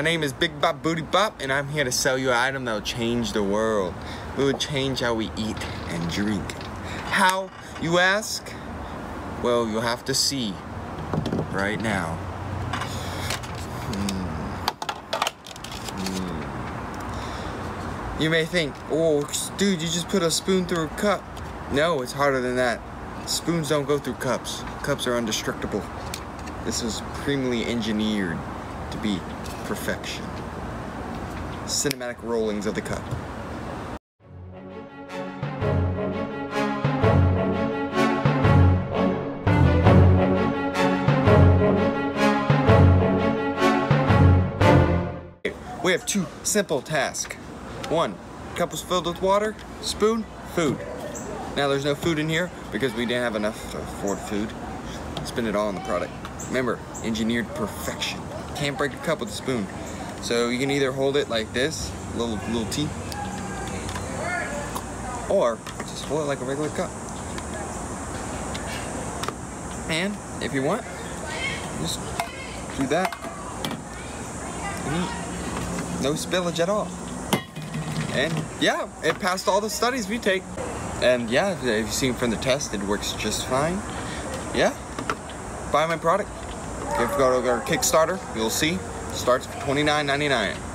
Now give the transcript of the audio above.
My name is Big Bop Booty Bop, and I'm here to sell you an item that will change the world. It will change how we eat and drink. How, you ask? Well, you'll have to see right now. Hmm. Hmm. You may think, oh, dude, you just put a spoon through a cup. No, it's harder than that. Spoons don't go through cups. Cups are indestructible. This was supremely engineered to be perfection. Cinematic rollings of the cup. We have two simple tasks. One, cup was filled with water, spoon, food. Now there's no food in here because we didn't have enough to afford food. Spend it all on the product. Remember, engineered perfection. Can't break a cup with a spoon. So you can either hold it like this, little little T, or just hold it like a regular cup. And if you want, just do that. Mm-hmm. No spillage at all. And yeah, it passed all the studies we take. And yeah, if you've seen from the test, it works just fine. Yeah, buy my product. If you go to our Kickstarter, you'll see, starts for $29.99.